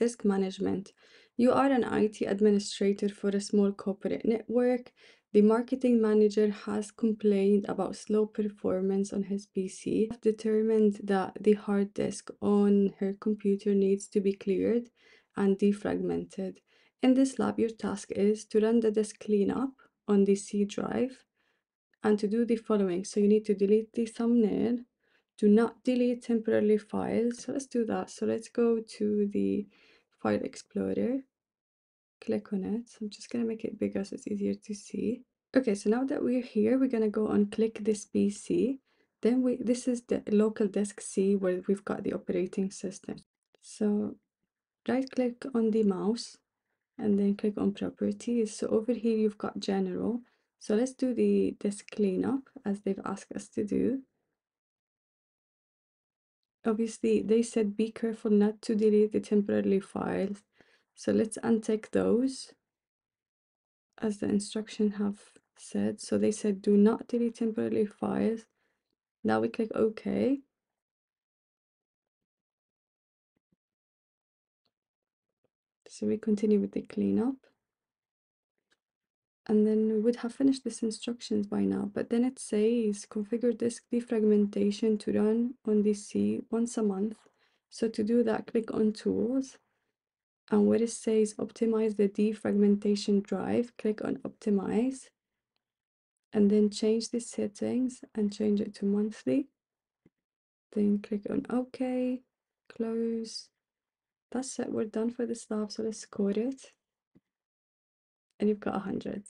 disk management. You are an IT administrator for a small corporate network. The marketing manager has complained about slow performance on his PC. I've determined that the hard disk on her computer needs to be cleared and defragmented. In this lab, your task is to run the disk cleanup on the C drive and to do the following. So you need to delete the thumbnail, do not delete temporarily files. So let's do that. So let's go to the file explorer, click on it. I'm just gonna make it bigger so it's easier to see. Okay, so now that we're here, we're gonna go on click this PC. Then we this is the local disk C where we've got the operating system. So right click on the mouse and then click on properties. So over here you've got general. So let's do the disk cleanup as they've asked us to do. Obviously they said be careful not to delete the temporarily files. So let's untick those as the instruction have said. So they said do not delete temporarily files. Now we click OK. So we continue with the cleanup. And then we would have finished this instructions by now, but then it says configure disk defragmentation to run on DC once a month. So to do that, click on tools and where it says optimize the defragmentation drive, click on optimize and then change the settings and change it to monthly. Then click on OK, close. That's it, we're done for this lab, so let's score it. And you've got a 100.